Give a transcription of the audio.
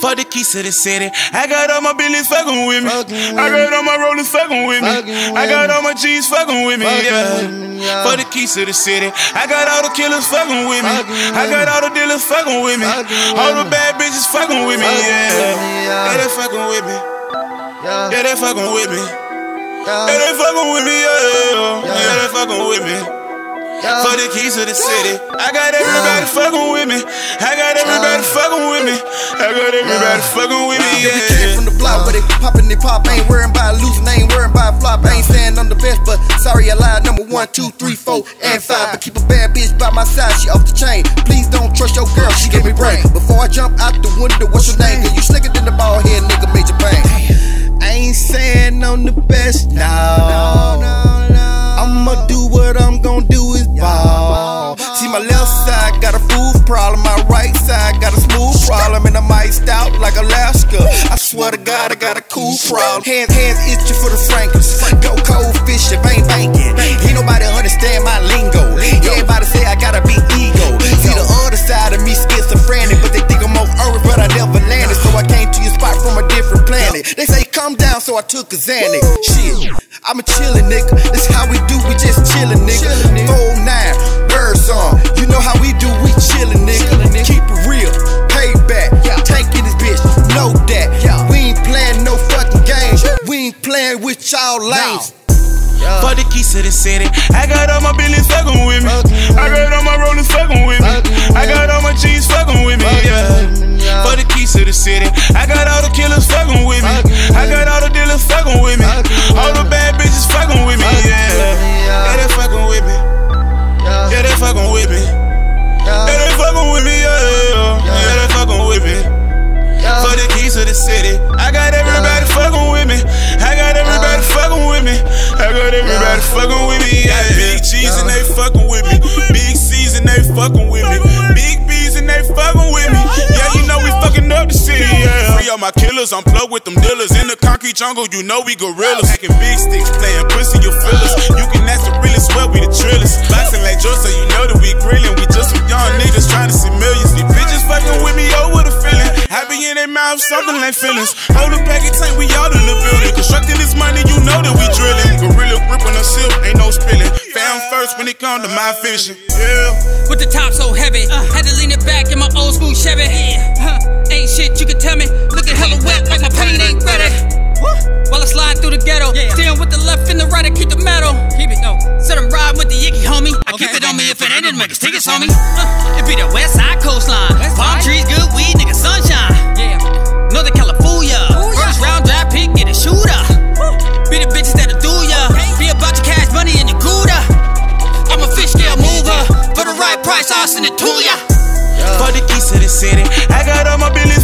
For the keys to the city. I got all my billies fucking with me. I got all my rollers fucking with me. I got all my G's fucking with me, yeah. For the keys to the city. I got all the killers fucking with me. I got all the dealers fucking with me. All the bad bitches fucking with me, yeah. Yeah, they fucking with me. Yeah, they fucking with me. Yeah, they fucking with me, yeah. Yeah, they fucking with me. For the keys to the city. I got everybody fucking with me. I got everybody fucking with me. I got everybody fucking with me. Yeah. Came from the block, but they poppin' they pop. Ain't worrying about losing, ain't worrying about flop. ain't saying I'm the best, but sorry I lied. Number one, two, three, four, and five. But keep a bad bitch by my side, she off the chain. Please don't trust your girl, she gave me brain. Before I jump out the window, what's your name? Cause you slicker than the ball head nigga, major bang. I ain't saying I'm the best, no. I'ma do what I'm got a food problem, my right side got a smooth problem, and I'm iced out like Alaska. I swear to God, I got a cool problem. Hands, hands itching for the Frankers. Go cold fishing, bang banking. Ain't nobody understand my lingo. Everybody say I got a big ego. See the other side of me schizophrenic, but they think I'm on Earth, but I never landed, so I came to your spot from a different planet. They say come down, so I took a Xanax. Shit, I'm a chillin' nigga. This how we do, we just chillin' nigga. Four nine, bird song. You know how we do, we chillin' nigga. Keep it real, Paebak. Taking this bitch, know that. We ain't playing no fucking games. We ain't playing with y'all lanes. For the keys to the city. I got all my billies fucking with me. I got all my rollers fucking with me. I got all my G's fucking with me, yeah. For the keys to the city. I got all fucking with me. Big B's and they fucking with me. Yeah, you know we fucking up the city. Yeah. Free all my killers, I'm plugged with them dealers. In the concrete jungle, you know we gorillas. Hacking big sticks, playing pussy, you feel us. You can ask the realest, well, we the trillers. Boxing like Joe, so you know that we grillin'. We just some young niggas trying to see millions. These bitches fucking with me, oh, what a feeling. I be in their mouth, something like feelings. Hold a packet tank, we all in the building. Constructing come to my fishing. Yeah. With the top so heavy, had to lean it back in my old school Chevy. Huh, ain't shit you can tell me. Looking hella wet like my paint ain't ready. While I slide through the ghetto, yeah. steering with the left and the right, I keep the metal. Keep it, no. Said I'm riding with the Yicky homie. I keep it on me if it ain't in my tickets, homie. Uh, it be the West Side coastline. Palm Price, I'll send it to ya. For the keys to the city. I got all my billies